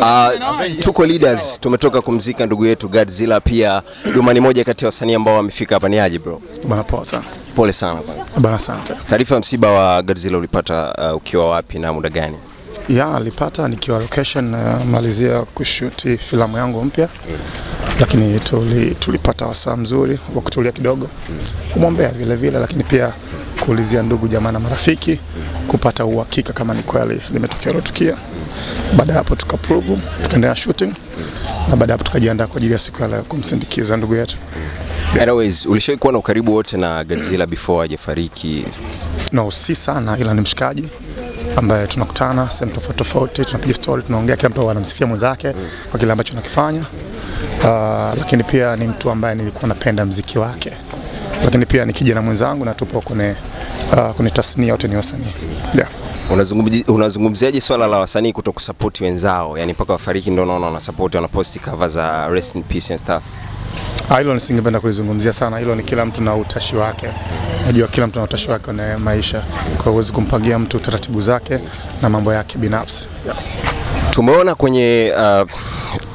Uh, tuko leaders, tumetoka kumzika ndugu yetu Godzilla. Pia dumani moja kati ya wasanii ambao wamefika hapa. Ni aje bro? Bana poa sana. Pole sana kwanza. Bana asante. Taarifa ya msiba wa Godzilla ulipata uh, ukiwa wapi na muda gani? Ya alipata nikiwa location uh, malizia kushuti filamu yangu mpya mm. lakini tuli, tulipata wasaa mzuri wa kutulia kidogo kumwombea vile vile, lakini pia kuulizia ndugu jamaa na marafiki kupata uhakika kama ni kweli limetokea hilo tukio. Baada ya hapo tukaprove, tukaendelea shooting na baada ya hapo tukajiandaa kwa ajili ya siku ya leo kumsindikiza ndugu yetu. Anyways, ulishawahi kuwa na ukaribu wote na Godzilla before hajafariki? No, si sana, ila ni mshikaji ambaye tunakutana sehemu tofauti tofauti, tunapiga story, tunaongea, kila mtu anamsifia mwenzake kwa kile ambacho anakifanya. Uh, lakini pia ni mtu ambaye nilikuwa napenda mziki wake, lakini pia ni kijana mwenzangu na tupo kwenye, uh, kwenye tasnia wote ni wasanii yeah. Unazungumzi- Unazungumziaje swala la wasanii kuto kusapoti wenzao, yani mpaka wafariki ndio unaona wanasupport, wanaposti cover za rest in peace and stuff? Ah, Hilo nisingependa kulizungumzia sana, hilo ni kila mtu na utashi wake. Najua kila mtu na utashi wake na maisha, kwa hiyo huwezi kumpangia mtu taratibu zake na mambo yake binafsi yeah. Tumeona kwenye uh,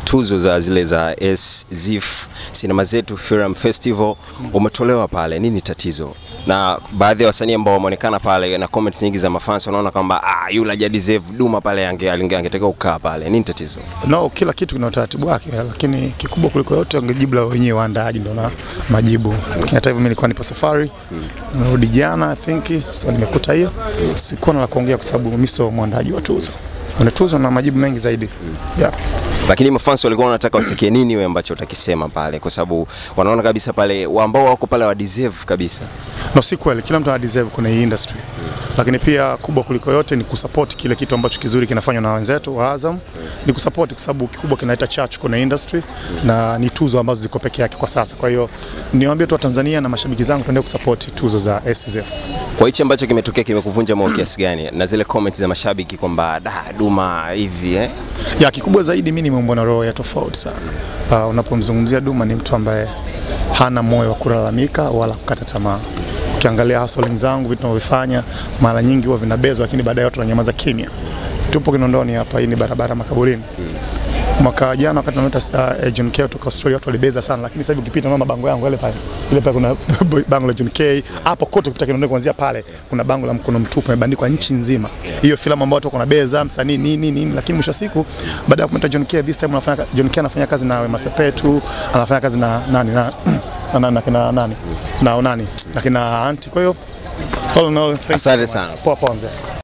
tuzo za zile za SZIF sinema zetu Film Festival umetolewa pale, nini tatizo? Na baadhi ya wasanii ambao wameonekana pale na comments nyingi za mafans wanaona kwamba ah, yule haja deserve Duma pale angetakiwa kukaa pale, nini tatizo? No, kila kitu kina utaratibu wake, lakini kikubwa kuliko yote angejibu la wenyewe waandaaji ndio na majibu. Lakini hata hivyo mimi nilikuwa nipo safari, nimerudi jana I think, so nimekuta hiyo, sikuwa na la kuongea kwa sababu mimi sio mwandaaji wa tuzo. Kuna tuzo na majibu mengi zaidi. Yeah. Lakini mafans walikuwa wanataka wasikie nini wewe ambacho utakisema pale, kwa sababu wanaona kabisa pale ambao wako pale wa deserve kabisa. No, si kweli, kila mtu ana deserve kwenye hii industry, lakini pia kubwa kuliko yote ni kusupport kile kitu ambacho kizuri kinafanywa na wenzetu wa Azam, ni kusupport kwa sababu kikubwa kinaleta chachu kwenye industry na ni tuzo ambazo ziko peke yake kwa sasa. Kwa hiyo niwaambie tu Watanzania na mashabiki zangu tuendelee kusupport tuzo za SZF. Kwa hichi ambacho kimetokea kimekuvunja moyo kiasi gani, na zile comments za mashabiki kwamba da Duma hivi eh? Ya kikubwa zaidi mimi nimeumbwa na roho ya tofauti sana. Uh, unapomzungumzia Duma ni mtu ambaye hana moyo wa kulalamika wala kukata tamaa. Ukiangalia hustling zangu, vitu ninavyofanya mara nyingi huwa vinabezwa, lakini baadaye watu wananyamaza kimya. Tupo Kinondoni hapa, hii ni barabara makaburini. Mwaka jana wakati nameleta uh, John K kutoka Australia watu walibeza sana, lakini sasa hivi ukipita unaona mabango yangu yale pale, ile pale kuna bango la John K hapo kote, ukipita Kinondoni kuanzia pale kuna bango la mkono mtupu imebandikwa nchi nzima, hiyo filamu ambayo watu wana beza msanii nini nini, lakini mwisho siku baada ya kumleta John K this time anafanya John K anafanya kazi na Wema Sepetu, anafanya kazi na nani na na nani na, kina nani na nani na kina Anti, kwa hiyo all in all, Asante sana. Poa poa mzee.